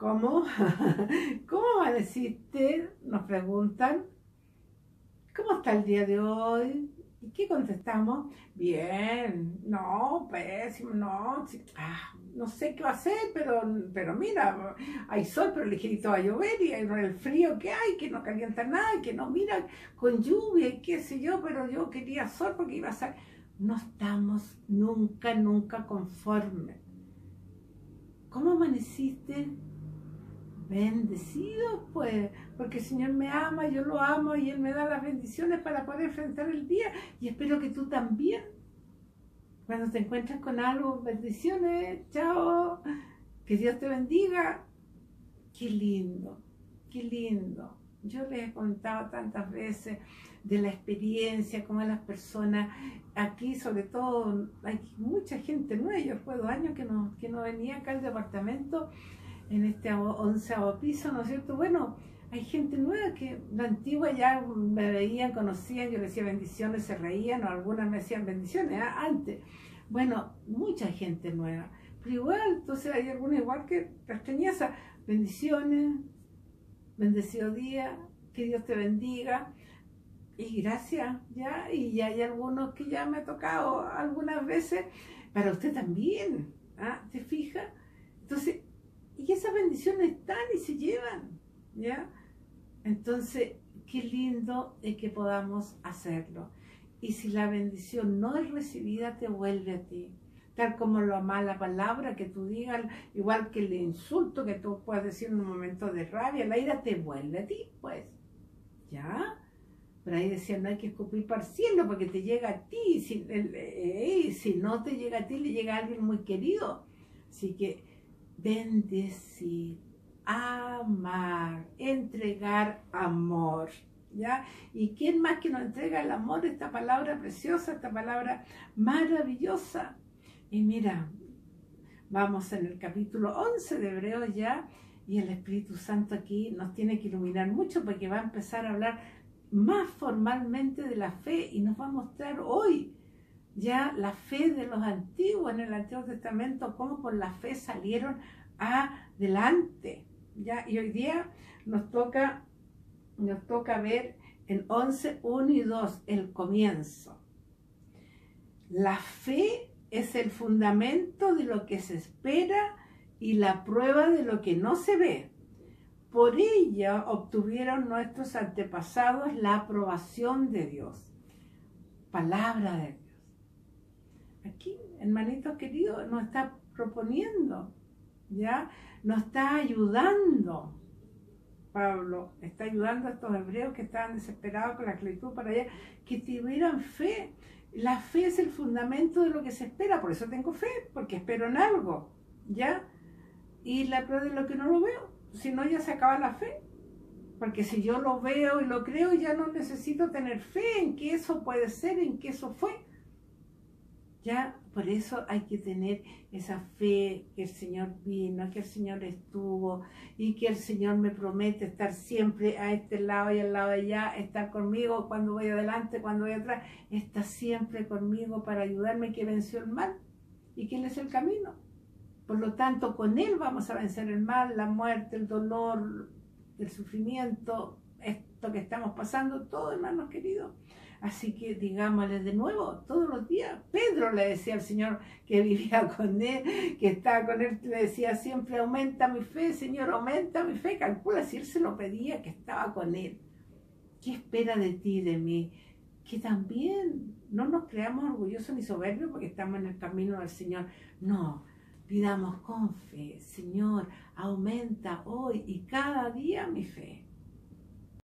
¿Cómo? ¿Cómo amaneciste? Nos preguntan. ¿Cómo está el día de hoy? ¿Y qué contestamos? Bien, no, pésimo, no, ah, no sé qué va a hacer, pero, pero mira, hay sol, pero ligerito va a llover y hay el frío que hay, que no calienta nada, que no mira con lluvia y qué sé yo, pero yo quería sol porque iba a ser... No estamos nunca, nunca conformes. ¿Cómo amaneciste? Bendecido, pues, porque el Señor me ama, yo lo amo y Él me da las bendiciones para poder enfrentar el día. Y espero que tú también, cuando te encuentres con algo, bendiciones, chao, que Dios te bendiga. Qué lindo, qué lindo. Yo les he contado tantas veces de la experiencia, cómo las personas, aquí sobre todo, hay mucha gente nueva, yo fue dos años que no, que no venía acá al departamento en este onceavo piso, ¿no es cierto? Bueno, hay gente nueva que la antigua ya me veían, conocían, yo les decía bendiciones, se reían, o algunas me decían bendiciones ¿ah? antes. Bueno, mucha gente nueva. Pero igual, entonces hay algunas igual que esa bendiciones, bendecido día, que Dios te bendiga. Y gracias, ¿ya? Y hay algunos que ya me ha tocado algunas veces, para usted también, ¿ah? ¿Te fija? Bendiciones están y se llevan, ¿ya? Entonces, qué lindo es que podamos hacerlo. Y si la bendición no es recibida, te vuelve a ti. Tal como la mala palabra que tú digas, igual que el insulto que tú puedes decir en un momento de rabia, la ira te vuelve a ti, pues. ¿Ya? Pero ahí decían, no hay que escupir para el cielo porque te llega a ti. Si, eh, si no te llega a ti, le llega a alguien muy querido. Así que bendecir, amar, entregar amor. ¿Ya? ¿Y quién más que nos entrega el amor? Esta palabra preciosa, esta palabra maravillosa. Y mira, vamos en el capítulo 11 de Hebreos ya, y el Espíritu Santo aquí nos tiene que iluminar mucho porque va a empezar a hablar más formalmente de la fe y nos va a mostrar hoy ya la fe de los antiguos en el Antiguo Testamento, cómo por la fe salieron adelante. ¿ya? Y hoy día nos toca, nos toca ver en 11, 1 y 2 el comienzo. La fe es el fundamento de lo que se espera y la prueba de lo que no se ve. Por ella obtuvieron nuestros antepasados la aprobación de Dios. Palabra de Dios aquí, hermanito querido, nos está proponiendo, ¿ya? Nos está ayudando. Pablo está ayudando a estos hebreos que estaban desesperados con la esclavitud para allá, que tuvieran fe. La fe es el fundamento de lo que se espera, por eso tengo fe, porque espero en algo, ¿ya? Y la prueba de lo que no lo veo, si no ya se acaba la fe. Porque si yo lo veo y lo creo, ya no necesito tener fe en que eso puede ser, en que eso fue. Ya por eso hay que tener esa fe que el Señor vino, que el Señor estuvo y que el Señor me promete estar siempre a este lado y al lado de allá, estar conmigo cuando voy adelante, cuando voy atrás, está siempre conmigo para ayudarme que venció el mal y que Él es el camino. Por lo tanto, con Él vamos a vencer el mal, la muerte, el dolor, el sufrimiento, esto que estamos pasando, todo hermanos queridos. Así que digámosle de nuevo, todos los días. Pedro le decía al Señor que vivía con él, que estaba con él, le decía siempre, aumenta mi fe, Señor, aumenta mi fe. Calcula si él se lo pedía, que estaba con él. ¿Qué espera de ti, de mí? Que también no nos creamos orgullosos ni soberbios porque estamos en el camino del Señor. No, pidamos con fe, Señor, aumenta hoy y cada día mi fe